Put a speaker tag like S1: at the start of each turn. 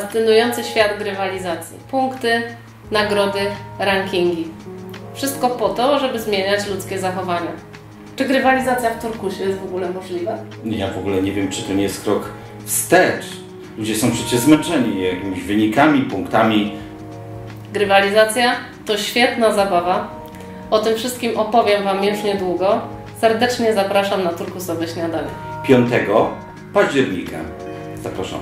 S1: Fascynujący świat grywalizacji. Punkty, nagrody, rankingi. Wszystko po to, żeby zmieniać ludzkie zachowania. Czy grywalizacja w turkusie jest w ogóle możliwa?
S2: Ja w ogóle nie wiem, czy to nie jest krok wstecz. Ludzie są przecież zmęczeni jakimiś wynikami, punktami.
S1: Grywalizacja to świetna zabawa. O tym wszystkim opowiem Wam już niedługo. Serdecznie zapraszam na turkusowe śniadanie.
S2: 5 października. Zapraszam.